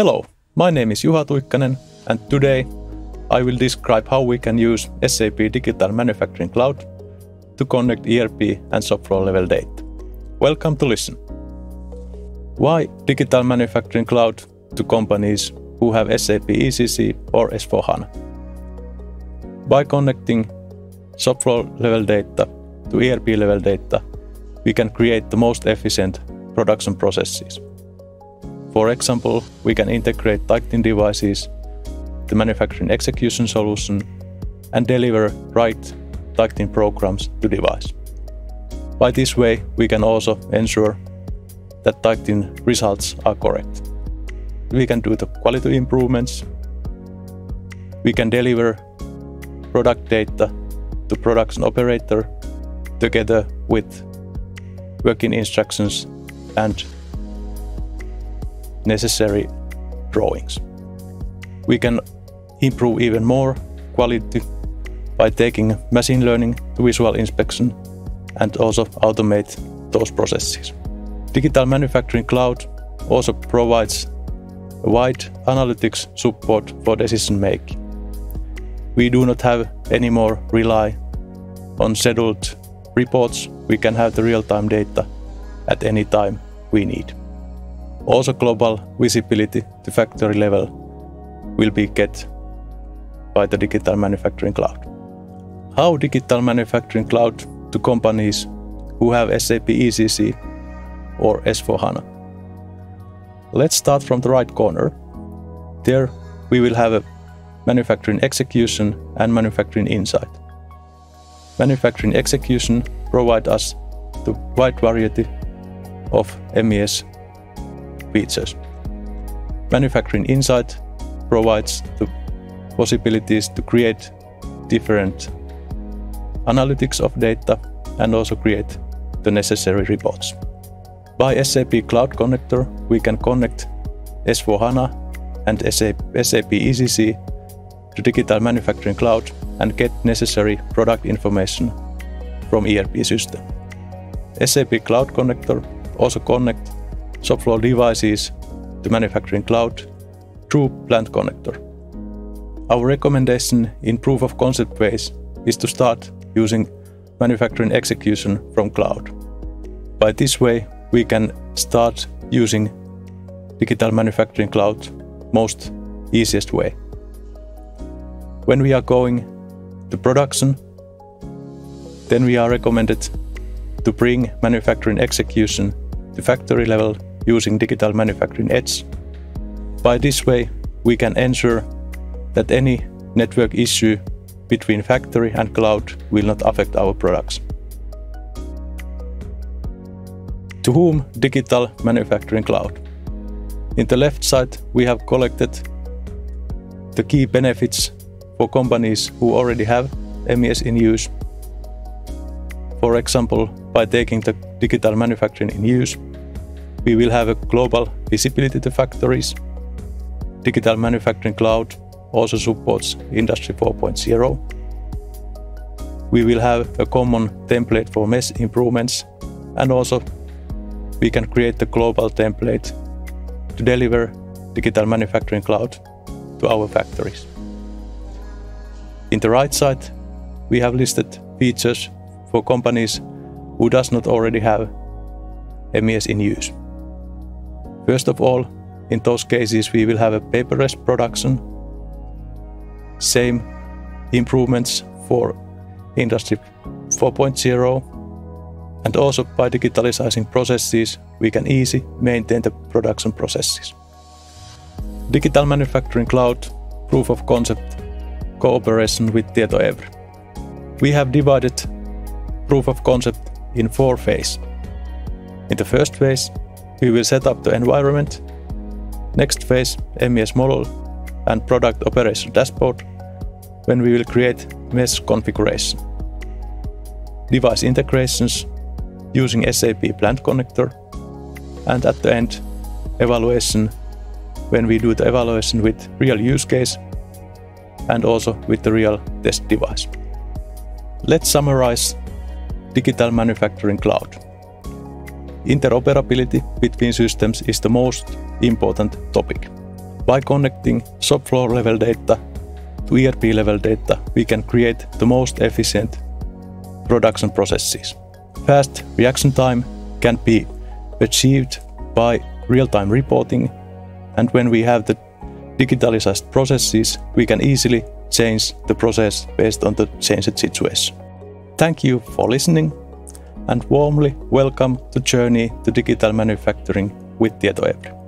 Hello, my name is Juha Tuikkanen, and today I will describe how we can use SAP Digital Manufacturing Cloud to connect ERP and floor level data. Welcome to listen. Why Digital Manufacturing Cloud to companies who have SAP ECC or S4HANA? By connecting floor level data to ERP level data, we can create the most efficient production processes. For example, we can integrate tightening devices, the manufacturing execution solution, and deliver right tightening programs to device. By this way, we can also ensure that tightening results are correct. We can do the quality improvements. We can deliver product data to production operator together with working instructions and necessary drawings. We can improve even more quality by taking machine learning to visual inspection and also automate those processes. Digital Manufacturing Cloud also provides wide analytics support for decision making. We do not have anymore rely on scheduled reports. We can have the real-time data at any time we need. Also global visibility to factory level will be get by the Digital Manufacturing Cloud. How Digital Manufacturing Cloud to companies who have SAP ECC or S4HANA. Let's start from the right corner. There we will have a manufacturing execution and manufacturing insight. Manufacturing execution provide us the wide variety of MES features. Manufacturing Insight provides the possibilities to create different analytics of data and also create the necessary reports. By SAP Cloud Connector, we can connect S4HANA and SAP ECC to Digital Manufacturing Cloud and get necessary product information from ERP system. SAP Cloud Connector also connect shop floor devices to manufacturing cloud through Plant Connector. Our recommendation in proof of concept phase is to start using manufacturing execution from cloud. By this way, we can start using digital manufacturing cloud most easiest way. When we are going to production, then we are recommended to bring manufacturing execution to factory level using Digital Manufacturing Edge. By this way, we can ensure that any network issue between factory and cloud will not affect our products. To whom Digital Manufacturing Cloud? In the left side, we have collected the key benefits for companies who already have MES in use. For example, by taking the digital manufacturing in use, we will have a global visibility to factories. Digital Manufacturing Cloud also supports Industry 4.0. We will have a common template for MES improvements and also we can create the global template to deliver Digital Manufacturing Cloud to our factories. In the right side, we have listed features for companies who does not already have MES in use. First of all, in those cases, we will have a paperless production, same improvements for Industry 4.0, and also by digitalizing processes, we can easily maintain the production processes. Digital Manufacturing Cloud proof of concept cooperation with Tietoevry. We have divided proof of concept in four phases. In the first phase, we will set up the environment. Next phase, MES model and product operation dashboard, when we will create MES configuration. Device integrations using SAP Plant Connector, and at the end, evaluation when we do the evaluation with real use case and also with the real test device. Let's summarize Digital Manufacturing Cloud. Interoperability between systems is the most important topic. By connecting shop floor level data to ERP level data, we can create the most efficient production processes. Fast reaction time can be achieved by real-time reporting and when we have the digitalized processes, we can easily change the process based on the changed situation. Thank you for listening and warmly welcome to Journey to Digital Manufacturing with Tietoevry.